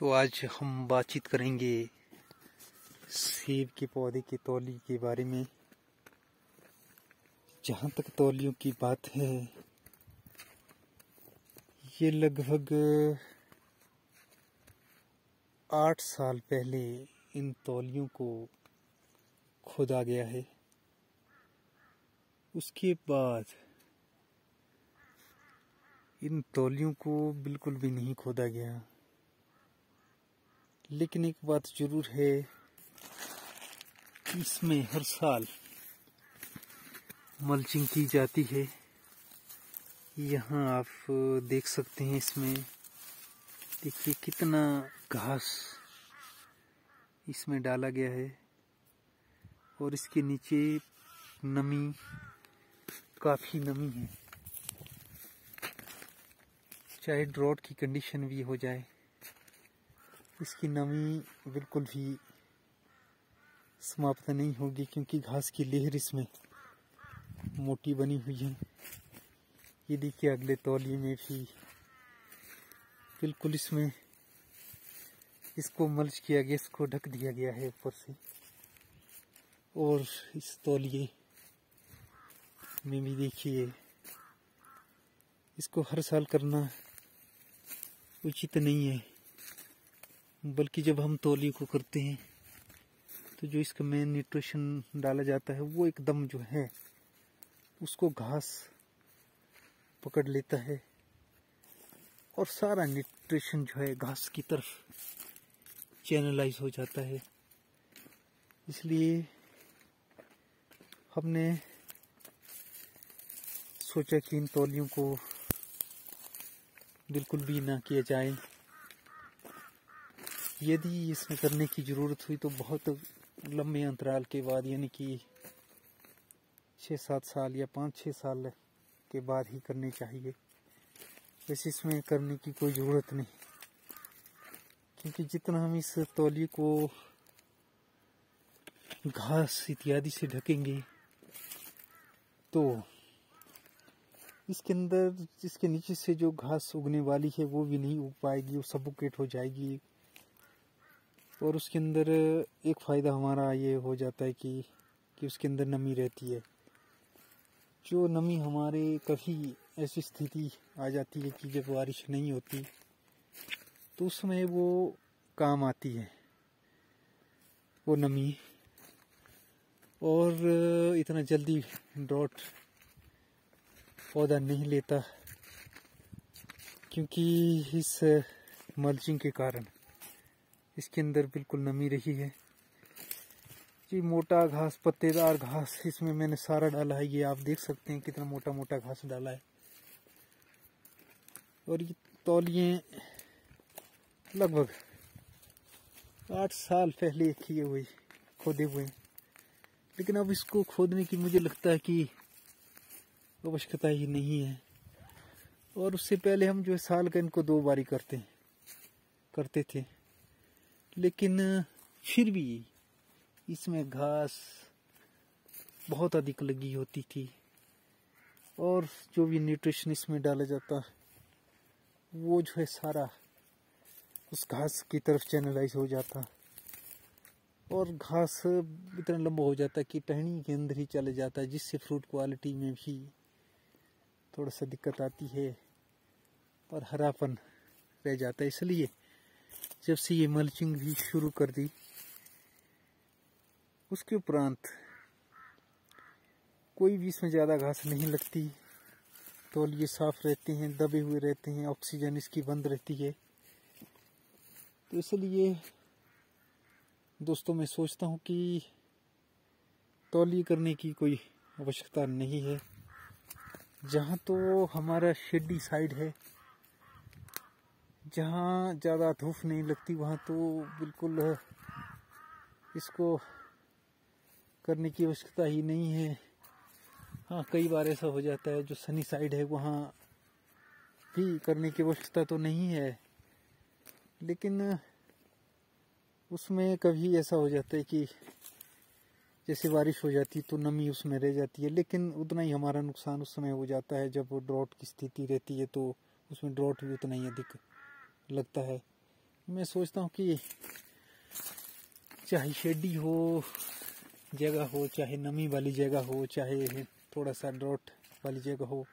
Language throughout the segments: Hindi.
तो आज हम बातचीत करेंगे सेब के पौधे के तौली के बारे में। जहाँ तक तौलियों की बात है, ये लगभग आठ साल पहले इन तौलियों को खोदा गया है। उसके बाद इन तौलियों को बिल्कुल भी नहीं खोदा गया। लेकिन एक बात ज़रूर है इसमें हर साल मल्चिंग की जाती है। यहाँ आप देख सकते हैं इसमें। देखिए कितना घास इसमें डाला गया है और इसके नीचे नमी, काफ़ी नमी है। चाहे ड्रॉट की कंडीशन भी हो जाए। इसकी नमी बिल्कुल भी समाप्त नहीं होगी क्योंकि घास की लेहर इसमें मोटी बनी हुई है। ये देखिए अगले तौलिए में भी बिल्कुल इसमें इसको मल्च किया गया, इसको ढक दिया गया है ऊपर से। और इस तौलिए में भी देखिए, इसको हर साल करना उचित नहीं है। बल्कि जब हम तौली को करते हैं तो जो इसका मेन न्यूट्रिशन डाला जाता है, वो एकदम जो है, उसको घास पकड़ लेता है और सारा न्यूट्रिशन जो है घास की तरफ़ चैनलाइज हो जाता है। इसलिए हमने सोचा कि इन तौलियों को बिल्कुल भी ना किया जाए। यदि इसमें करने की ज़रूरत हुई तो बहुत लंबे अंतराल के बाद, यानी कि छः सात साल या पाँच छः साल के बाद ही करने चाहिए। वैसे इसमें करने की कोई ज़रूरत नहीं, क्योंकि जितना हम इस तौली को घास इत्यादि से ढकेंगे तो इसके अंदर इसके नीचे से जो घास उगने वाली है, वो भी नहीं उग पाएगी, वो सबुकेट हो जाएगी। और उसके अंदर एक फ़ायदा हमारा ये हो जाता है कि कि उसके अंदर नमी रहती है। जो नमी हमारे कभी ऐसी स्थिति आ जाती है कि जब बारिश नहीं होती तो उसमें वो काम आती है, वो नमी। और इतना जल्दी ड्रॉट पौधा नहीं लेता, क्योंकि इस मल्चिंग के कारण। इसके अंदर बिल्कुल नमी रही है। जी, मोटा घास, पत्तेदार घास, इसमें मैंने सारा डाला है। ये आप देख सकते हैं कितना मोटा मोटा घास डाला है। और ये तौलिए लगभग आठ साल पहले किए हुए, खोदे हुए। लेकिन अब इसको खोदने की मुझे लगता है कि आवश्यकता ही नहीं है। और उससे पहले हम जो है साल का इनको दो बारी करते करते थे। लेकिन फिर भी इसमें घास बहुत अधिक लगी होती थी। और जो भी न्यूट्रिशन इसमें डाला जाता, वो जो है सारा उस घास की तरफ़ चैनलाइज हो जाता। और घास इतना लंबा हो जाता कि टहनी के अंदर ही चले जाता, जिससे फ्रूट क्वालिटी में भी थोड़ा सा दिक्कत आती है और हरापन रह जाता है। इसलिए जब से ये मल्चिंग भी शुरू कर दी, उसके उपरांत कोई भी इसमें ज़्यादा घास नहीं लगती। तो ये साफ़ रहते हैं, दबे हुए रहते हैं, ऑक्सीजन इसकी बंद रहती है। तो इसलिए दोस्तों, मैं सोचता हूँ कि तौली करने की कोई आवश्यकता नहीं है। जहाँ तो हमारा शेडी साइड है जहाँ ज़्यादा धूप नहीं लगती, वहाँ तो बिल्कुल इसको करने की आवश्यकता ही नहीं है। हाँ कई बार ऐसा हो जाता है, जो सनी साइड है, वहाँ भी करने की आवश्यकता तो नहीं है। लेकिन उसमें कभी ऐसा हो जाता है कि जैसे बारिश हो जाती तो नमी उसमें रह जाती है। लेकिन उतना ही हमारा नुकसान उस समय हो जाता है, जब ड्रॉट की स्थिति रहती है तो उसमें ड्रॉट भी उतना ही अधिक लगता है। मैं सोचता हूँ कि चाहे शेडी हो, जगह हो, चाहे नमी वाली जगह हो, चाहे थोड़ा सा ड्रॉट वाली जगह हो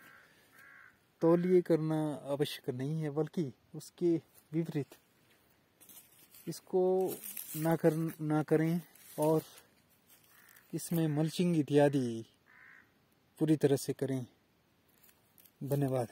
तौलिए करना आवश्यक नहीं है, बल्कि उसके विपरीत इसको ना कर, ना करें और इसमें मल्चिंग इत्यादि पूरी तरह से करें। धन्यवाद।